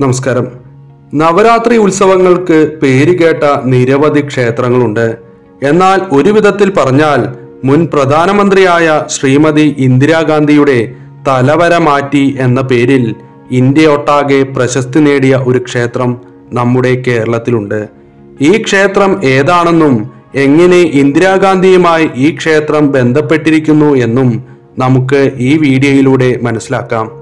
നമസ്കാരം. നവരാത്രി ഉത്സവങ്ങൾക്ക് പേരുകേട്ട നിരവധി ക്ഷേത്രങ്ങളുണ്ട്. എന്നാൽ ഒരു വിധത്തിൽ പറഞ്ഞാൽ മുൻ പ്രധാനമന്ത്രിയായ ശ്രീമതി ഇന്ദിരാഗാന്ധിയുടെ തലവര മാറ്റി എന്ന പേരിൽ ഇന്ത്യയൊട്ടാകെ പ്രശസ്തി നേടിയ ഒരു ക്ഷേത്രം നമ്മുടെ കേരളത്തിലുണ്ട്. ഈ ക്ഷേത്രം ഏതാണെന്നും എങ്ങനെ ഇന്ദിരാഗാന്ധിയുമായി ഈ ക്ഷേത്രം ബന്ധപ്പെട്ടിരിക്കുന്നു എന്നും നമുക്ക് ഈ വീഡിയോയിലൂടെ മനസ്സിലാക്കാം.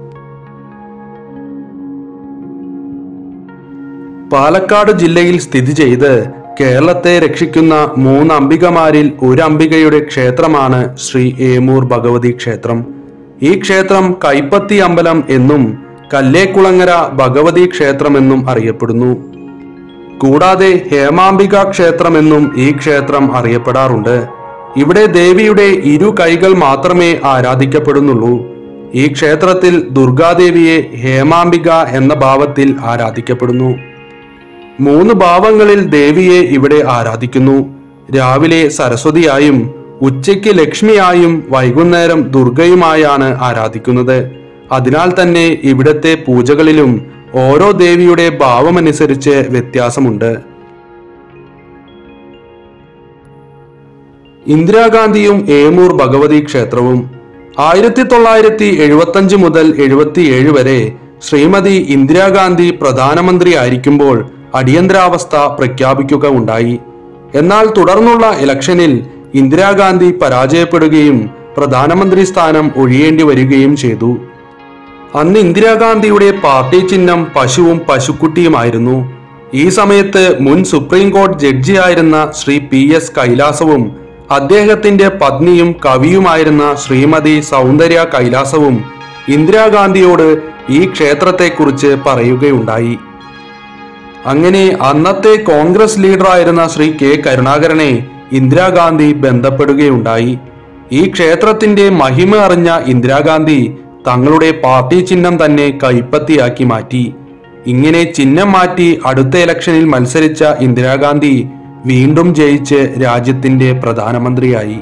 പാലക്കാട് ജില്ലയിൽ സ്ഥിതി ചെയ്ത് കേരളത്തെ രക്ഷിക്കുന്ന മൂന്ന് അംബികമാരിൽ ഒരു അംബികയുടെ ക്ഷേത്രമാണ് ശ്രീ ഏമൂർ ഭഗവതി ക്ഷേത്രം. ഈ ക്ഷേത്രം കൈപ്പത്തി അമ്പലം എന്നും കല്ലേക്കുളങ്ങര ഭഗവതി ക്ഷേത്രമെന്നും അറിയപ്പെടുന്നു. കൂടാതെ ഹേമാംബിക ക്ഷേത്രമെന്നും ഈ ക്ഷേത്രം അറിയപ്പെടാറുണ്ട്. ഇവിടെ ദേവിയുടെ ഇരു കൈകൾ മാത്രമേ ആരാധിക്കപ്പെടുന്നുള്ളൂ. ഈ ക്ഷേത്രത്തിൽ ദുർഗാദേവിയെ ഹേമാംബിക എന്ന ഭാവത്തിൽ ആരാധിക്കപ്പെടുന്നു. മൂന്ന് ഭാവങ്ങളിൽ ദേവിയെ ഇവിടെ ആരാധിക്കുന്നു. രാവിലെ സരസ്വതിയായും ഉച്ചയ്ക്ക് ലക്ഷ്മിയായും വൈകുന്നേരം ദുർഗയുമായാണ് ആരാധിക്കുന്നത്. അതിനാൽ തന്നെ ഇവിടത്തെ പൂജകളിലും ഓരോ ദേവിയുടെ ഭാവമനുസരിച്ച് വ്യത്യാസമുണ്ട്. ഇന്ദിരാഗാന്ധിയും ഏമൂർ ഭഗവതി ക്ഷേത്രവും ആയിരത്തി തൊള്ളായിരത്തി എഴുപത്തഞ്ച് മുതൽ എഴുപത്തിയേഴ് വരെ ശ്രീമതി ഇന്ദിരാഗാന്ധി പ്രധാനമന്ത്രിയായിരിക്കുമ്പോൾ അടിയന്തരാവസ്ഥ പ്രഖ്യാപിക്കുക ഉണ്ടായി. എന്നാൽ തുടർന്നുള്ള ഇലക്ഷനിൽ ഇന്ദിരാഗാന്ധി പരാജയപ്പെടുകയും പ്രധാനമന്ത്രി സ്ഥാനം ഒഴിയേണ്ടി വരികയും ചെയ്തു. അന്ന് ഇന്ദിരാഗാന്ധിയുടെ പാർട്ടി ചിഹ്നം പശുവും പശുക്കുട്ടിയുമായിരുന്നു. ഈ സമയത്ത് മുൻ സുപ്രീം കോടതി ജഡ്ജിയായിരുന്ന ശ്രീ പി എസ് കൈലാസവും അദ്ദേഹത്തിന്റെ പത്നിയും കവിയുമായിരുന്ന ശ്രീമതി സൗന്ദര്യ കൈലാസവും ഇന്ദിരാഗാന്ധിയോട് ഈ ക്ഷേത്രത്തെക്കുറിച്ച് പറയുകയുണ്ടായി. അങ്ങനെ അന്നത്തെ കോൺഗ്രസ് ലീഡറായിരുന്ന ശ്രീ കെ കരുണാകരനെ ഇന്ദിരാഗാന്ധി ബന്ധപ്പെടുകയുണ്ടായി. ഈ ക്ഷേത്രത്തിന്റെ മഹിമ അറിഞ്ഞ ഇന്ദിരാഗാന്ധി തങ്ങളുടെ പാർട്ടി ചിഹ്നം തന്നെ കൈപ്പത്തിയാക്കി മാറ്റി. ഇങ്ങനെ ചിഹ്നം മാറ്റി അടുത്ത ഇലക്ഷനിൽ മത്സരിച്ച ഇന്ദിരാഗാന്ധി വീണ്ടും ജയിച്ച് രാജ്യത്തിന്റെ പ്രധാനമന്ത്രിയായി.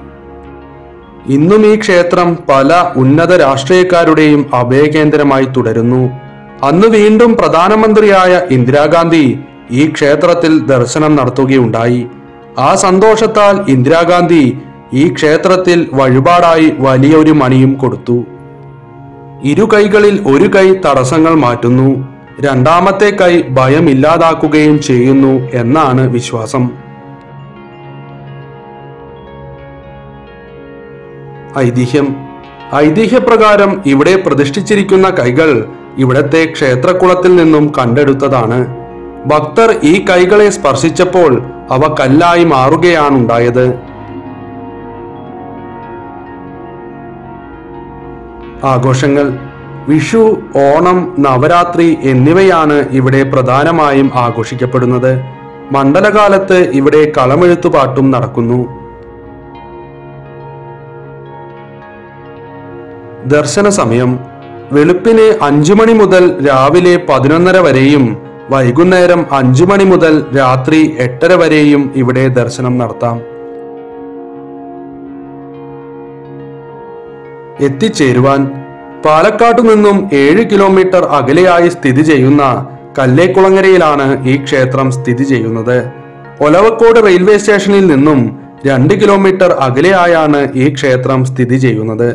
ഇന്നും ഈ ക്ഷേത്രം പല ഉന്നത രാഷ്ട്രീയക്കാരുടെയും അഭയകേന്ദ്രമായി തുടരുന്നു. അന്ന് വീണ്ടും പ്രധാനമന്ത്രിയായ ഇന്ദിരാഗാന്ധി ഈ ക്ഷേത്രത്തിൽ ദർശനം നടത്തുകയുണ്ടായി. ആ സന്തോഷത്താൽ ഇന്ദിരാഗാന്ധി ഈ ക്ഷേത്രത്തിൽ വഴിപാടായി വലിയൊരു മണിയും കൊടുത്തു. ഇരു കൈകളിൽ ഒരു കൈ തടസ്സങ്ങൾ മാറ്റുന്നു. രണ്ടാമത്തെ കൈ ഭയം ഇല്ലാതാക്കുകയും ചെയ്യുന്നു എന്നാണ് വിശ്വാസം. ഐതിഹ്യം. ഐതിഹ്യപ്രകാരം ഇവിടെ പ്രതിഷ്ഠിച്ചിരിക്കുന്ന കൈകൾ ഇവിടത്തെ ക്ഷേത്രക്കുളത്തിൽ നിന്നും കണ്ടെടുത്തതാണ്. ഭക്തർ ഈ കൈകളെ സ്പർശിച്ചപ്പോൾ അവ കല്ലായി മാറുകയാണുണ്ടായത്. ആഘോഷങ്ങൾ വിഷു ഓണം നവരാത്രി എന്നിവയാണ് ഇവിടെ പ്രധാനമായും ആഘോഷിക്കപ്പെടുന്നത്. മണ്ഡലകാലത്ത് ഇവിടെ കളമെഴുത്തുപാട്ടും നടക്കുന്നു. ദർശന സമയം വെളുപ്പിന് അഞ്ചു മണി മുതൽ രാവിലെ പതിനൊന്നര വരെയും വൈകുന്നേരം അഞ്ചു മണി മുതൽ രാത്രി എട്ടര വരെയും ഇവിടെ ദർശനം നടത്താം. എത്തിച്ചേരുവാൻ പാലക്കാട്ടു നിന്നും ഏഴ് കിലോമീറ്റർ അകലെയായി സ്ഥിതി ചെയ്യുന്ന കല്ലേക്കുളങ്ങരയിലാണ് ഈ ക്ഷേത്രം സ്ഥിതി ചെയ്യുന്നത്. ഒലവക്കോട് റെയിൽവേ സ്റ്റേഷനിൽ നിന്നും രണ്ട് കിലോമീറ്റർ അകലെയായാണ് ഈ ക്ഷേത്രം സ്ഥിതി ചെയ്യുന്നത്.